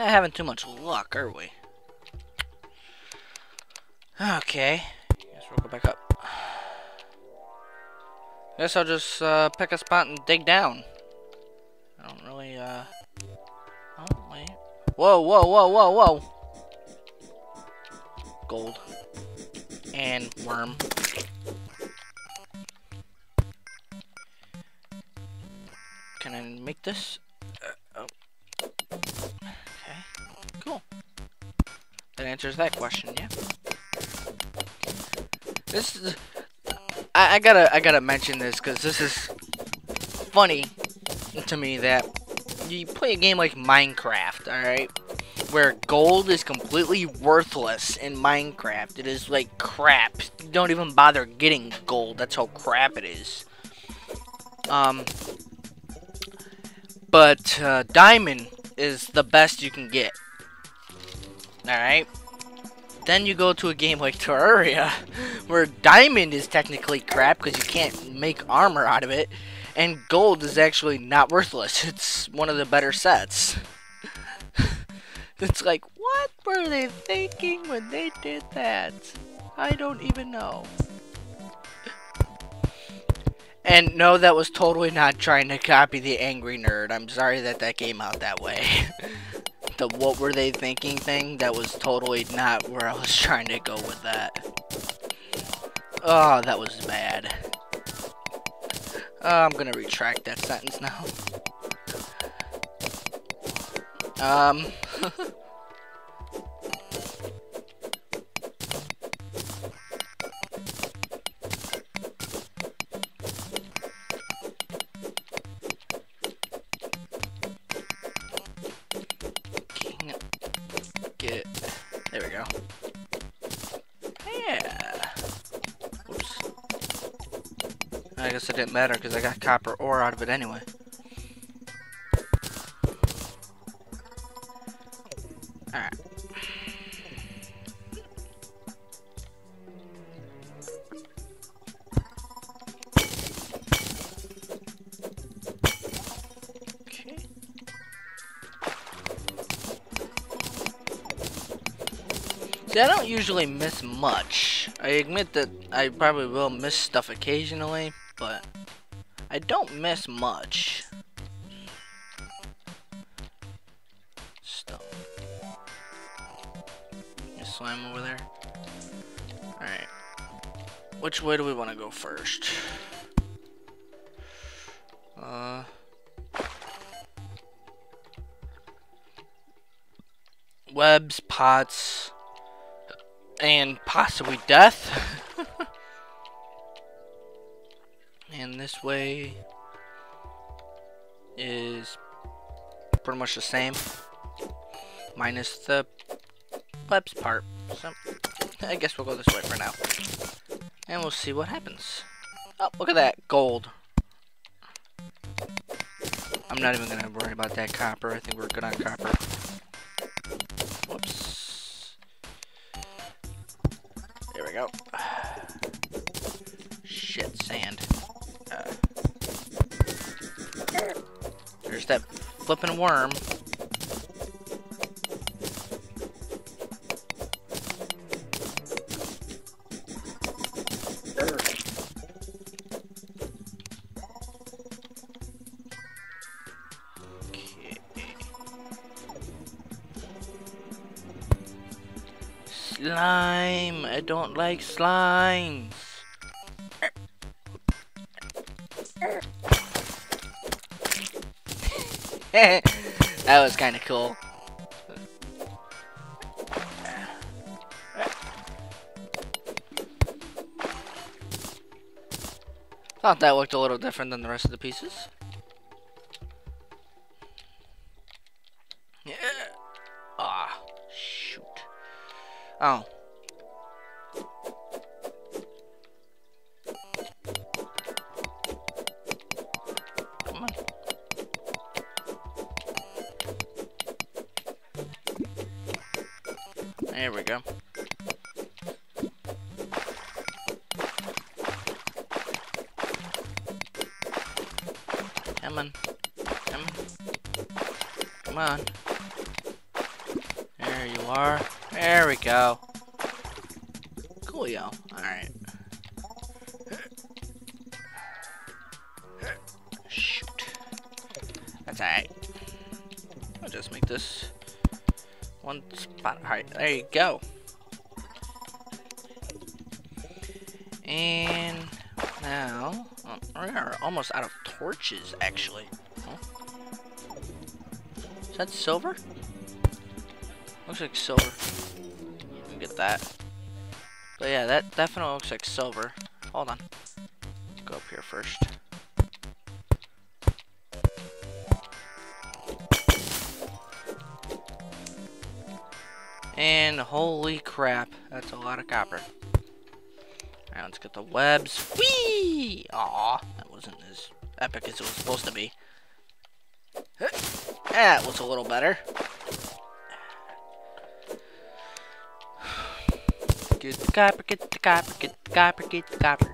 Not having too much luck, are we? Okay. Guess we'll go back up. Guess I'll just uh, pick a spot and dig down. I don't really, uh... Oh, wait. Whoa, whoa, whoa, whoa, whoa! Gold. And worm. Can I make this? Answers that question, yeah. This is... I, I gotta, I gotta mention this, because this is funny to me that you play a game like Minecraft, alright? Where gold is completely worthless in Minecraft. It is like crap. Don't even bother getting gold. That's how crap it is. Um, but uh, diamond is the best you can get. Alright? Then you go to a game like Terraria, where diamond is technically crap because you can't make armor out of it, and gold is actually not worthless. It's one of the better sets. it's like, what were they thinking when they did that? I don't even know. And no, that was totally not trying to copy the Angry Nerd. I'm sorry that that came out that way. the what were they thinking thing, that was totally not where I was trying to go with that. Oh, that was bad. Uh, I'm gonna retract that sentence now. Um... guess it didn't matter because I got copper ore out of it anyway. Alright. See, I don't usually miss much. I admit that I probably will miss stuff occasionally, but I don't miss much. Stone. Slime over there. Alright. Which way do we want to go first? Uh... Webs, pots, and possibly death. and this way is pretty much the same, minus the webs part. So I guess we'll go this way for now, and we'll see what happens. Oh, look at that gold. I'm not even gonna worry about that copper. I think we're good on copper. There's that flipping worm. Slime! I don't like slimes! That was kind of cool. Thought that looked a little different than the rest of the pieces. Yeah. Ah, shoot. Oh. On. There you are. There we go. Coolio. Alright. Shoot. That's alright. I'll just make this one spot. Alright, there you go. And now, oh, we are almost out of torches, actually. Is that silver? Looks like silver. Get that. But yeah, that definitely looks like silver. Hold on. Go up here first. And holy crap, that's a lot of copper. Alright, let's get the webs. Whee! Aw, that wasn't as epic as it was supposed to be. That was a little better. Get the copper, get the copper, get the copper, get the copper.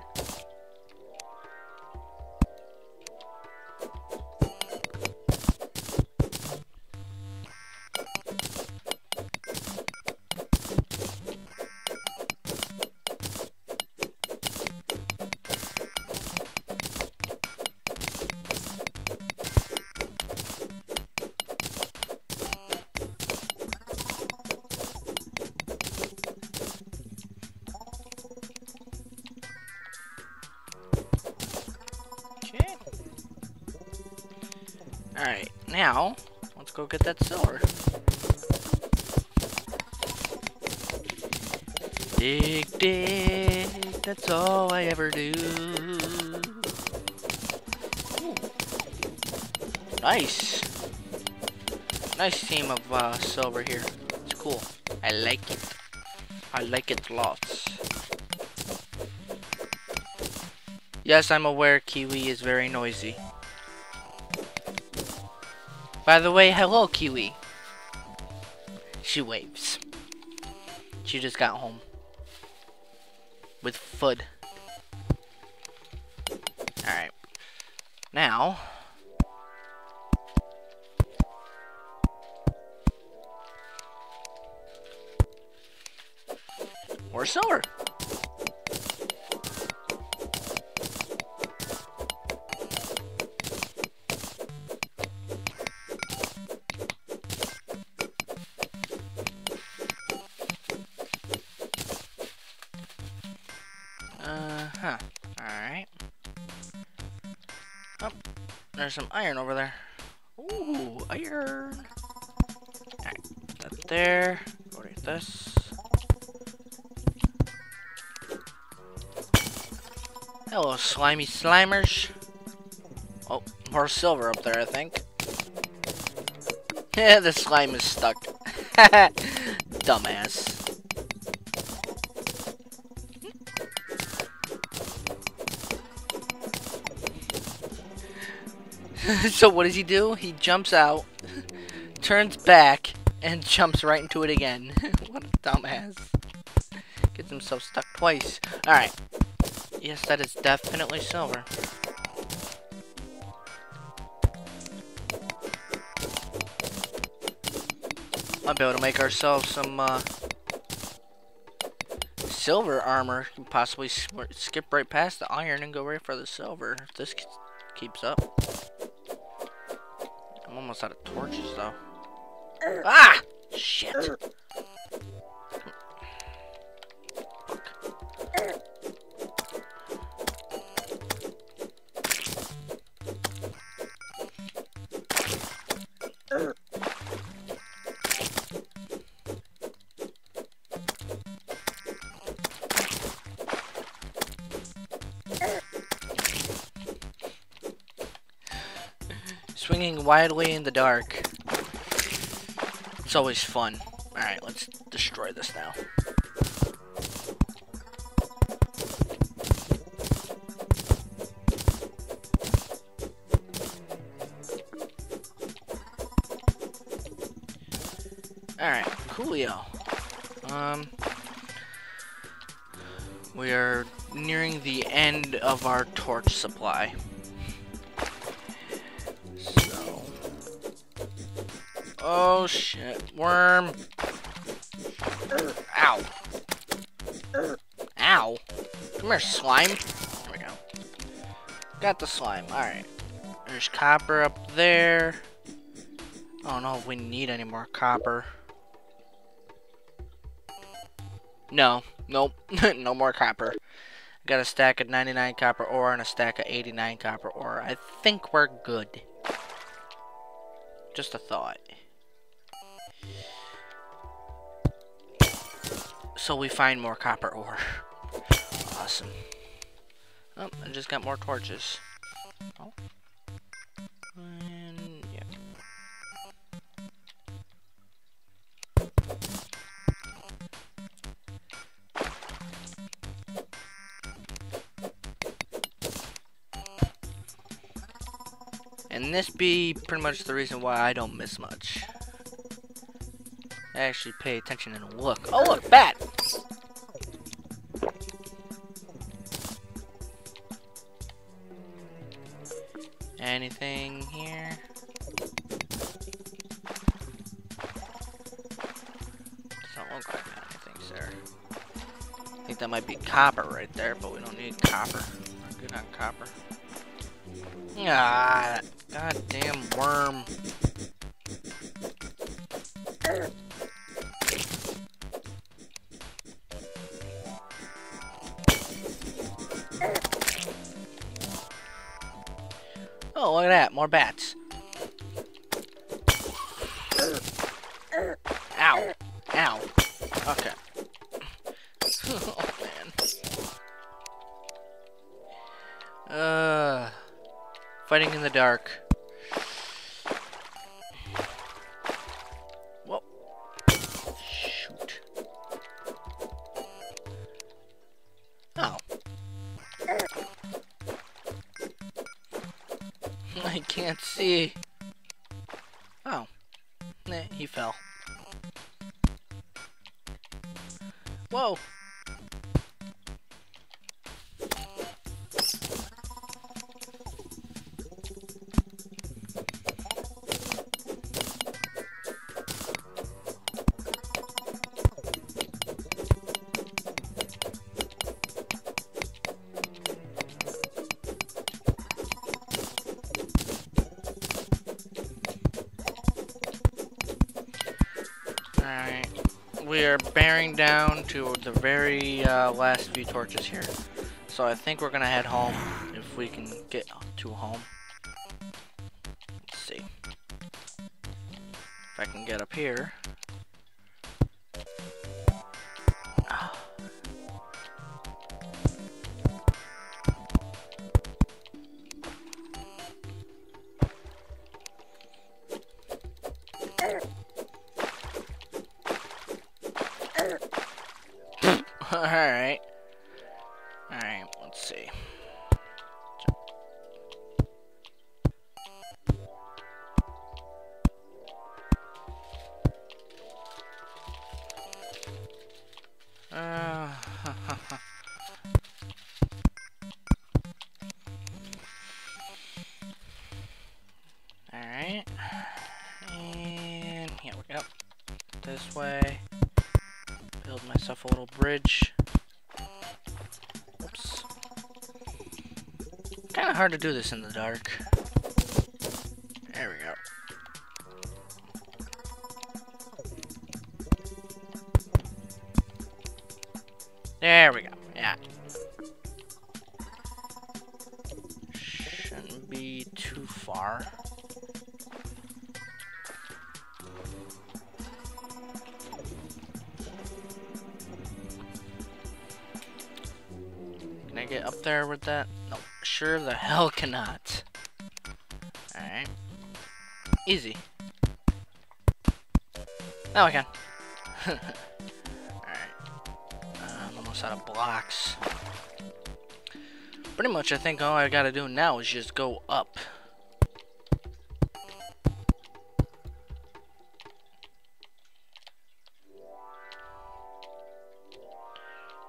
Now, let's go get that silver. Dig, dig, that's all I ever do. Nice. Nice team of uh, silver here. It's cool. I like it. I like it lots. Yes, I'm aware Kiwi is very noisy. By the way, hello Kiwi. She waves. She just got home. With food. Alright. Now... Or silver. There's some iron over there. Ooh, iron. Alright, that there. Go to this. Hello, slimy slimers. Oh, more silver up there, I think. Yeah, the slime is stuck. Dumbass. so what does he do? He jumps out, turns back, and jumps right into it again. what a dumbass. Gets himself stuck twice. Alright. Yes, that is definitely silver. Might be able to make ourselves some uh, silver armor. Can Possibly skip right past the iron and go right for the silver. If this keeps up. Almost out of torches though. Ah! Shit. Wildly in the dark. It's always fun. Alright, let's destroy this now. Alright, coolio. Um, we are nearing the end of our torch supply. Oh shit. Worm. Ow. Ow. Come here, slime. There we go. Got the slime. Alright. There's copper up there. I don't know if we need any more copper. No. Nope. no more copper. Got a stack of 99 copper ore and a stack of 89 copper ore. I think we're good. Just a thought. So we find more copper ore. Awesome. Oh, I just got more torches. Oh. And, yeah. And this be pretty much the reason why I don't miss much. Actually pay attention and look. Oh look, bat! Anything here? Doesn't look like anything, sir. I think that might be copper right there, but we don't need copper. We're good on copper. Ah, goddamn worm. More bats. Ow. Ow. Okay. oh, man. Uh, fighting in the dark. Are bearing down to the very uh, last few torches here. So I think we're gonna head home if we can get to home. Let's see. If I can get up here. Alright. Alright, let's see. Uh, Alright. And here we go. This way build myself a little bridge. Oops. Kind of hard to do this in the dark. There we go. There we go. Alright. Easy. Now I can. Alright. I'm almost out of blocks. Pretty much I think all I gotta do now is just go up.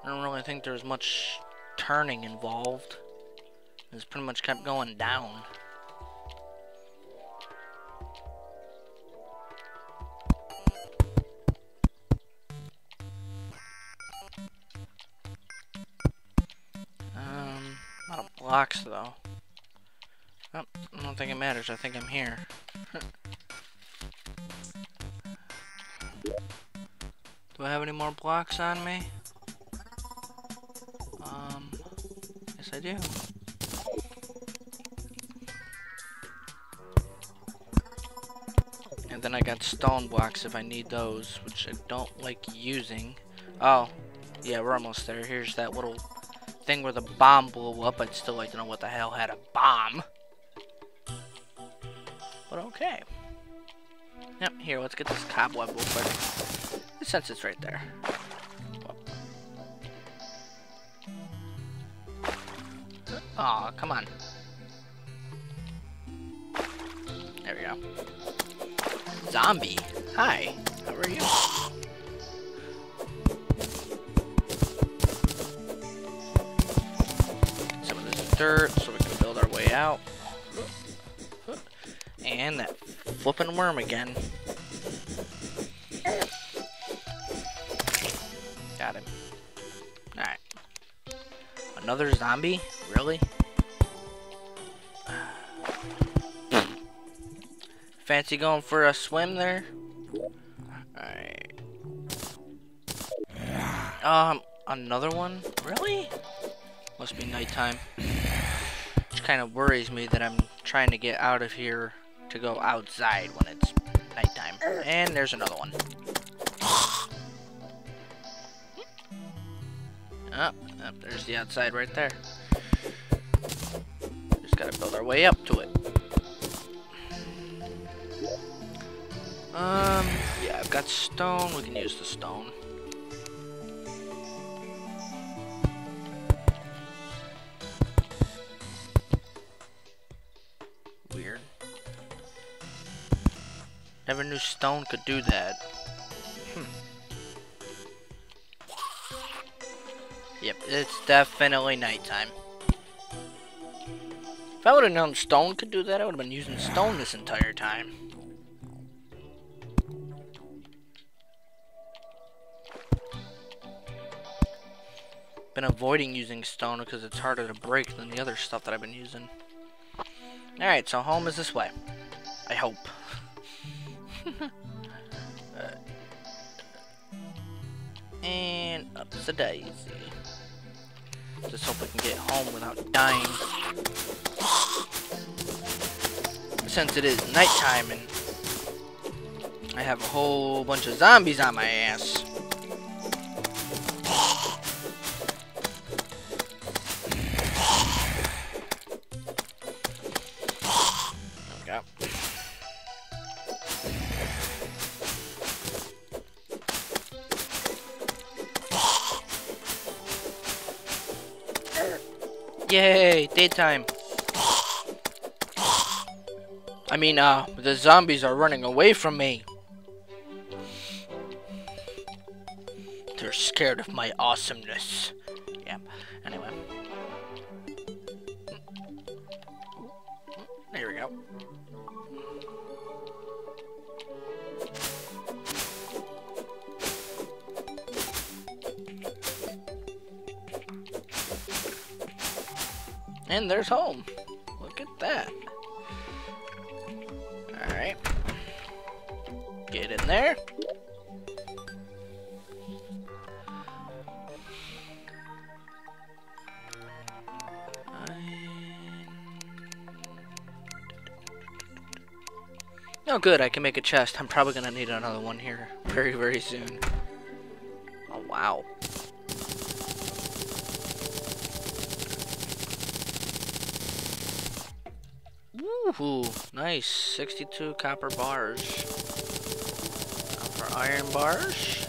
I don't really think there's much turning involved. It's pretty much kept going down. Blocks, though. Oh, I don't think it matters. I think I'm here. Do I have any more blocks on me? Um, yes I do. And then I got stone blocks if I need those, which I don't like using. Oh, yeah, we're almost there. Here's that little thing where the bomb blew up. I'd still like to know what the hell had a bomb. But okay. Yep, here, let's get this cobweb real quick. Since it's right there. Aw, oh, come on. There we go. Zombie. Hi. How are you? Dirt so we can build our way out. And that flipping worm again. Got him. Alright. Another zombie? Really? Fancy going for a swim there? Alright. Um, another one? Really? Must be nighttime. Kind of worries me that I'm trying to get out of here to go outside when it's nighttime. And there's another one. Oh, there's the outside right there. Just gotta build our way up to it. Um, yeah, I've got stone. We can use the stone. Never knew stone could do that. Hmm. Yep, it's definitely nighttime. If I would have known stone could do that, I would have been using stone this entire time. Been avoiding using stone because it's harder to break than the other stuff that I've been using. Alright, so home is this way. I hope. and up the daisy. Just hope we can get home without dying. Since it is nighttime and I have a whole bunch of zombies on my ass. Yay, daytime. I mean, uh, the zombies are running away from me. They're scared of my awesomeness. Yeah, anyway. And there's home. Look at that. Alright. Get in there. Oh good, I can make a chest. I'm probably gonna need another one here very, very soon. Oh wow. Ooh, nice. 62 copper bars. For iron bars.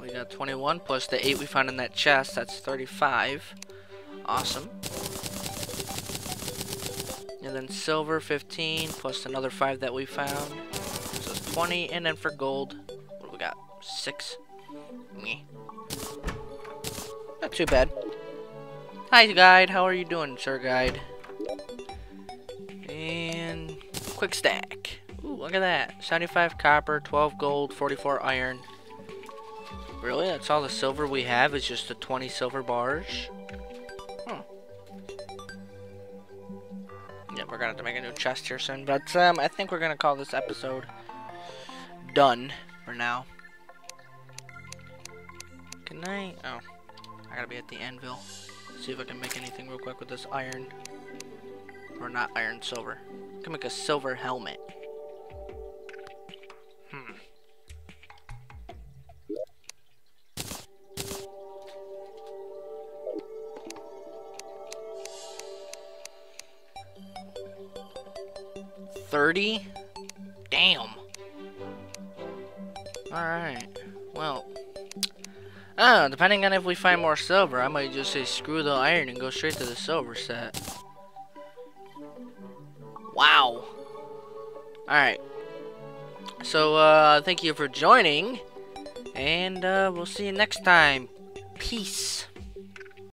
We got 21 plus the 8 we found in that chest. That's 35. Awesome. And then silver 15 plus another 5 that we found. So it's 20. And then for gold, what do we got? 6. Me. Not too bad. Hi, guide. How are you doing, sir guide? Quick stack. Ooh, look at that. 75 copper, 12 gold, 44 iron. Really? That's all the silver we have is just the 20 silver bars? Huh. Yeah, we're gonna have to make a new chest here soon. But um, I think we're gonna call this episode done for now. Good night. Oh, I gotta be at the anvil. See if I can make anything real quick with this iron. Or not iron, silver. I can make a silver helmet. Hmm. Thirty? Damn. Alright. Well. Oh, depending on if we find more silver, I might just say screw the iron and go straight to the silver set. Alright. So, uh, thank you for joining. And, uh, we'll see you next time. Peace.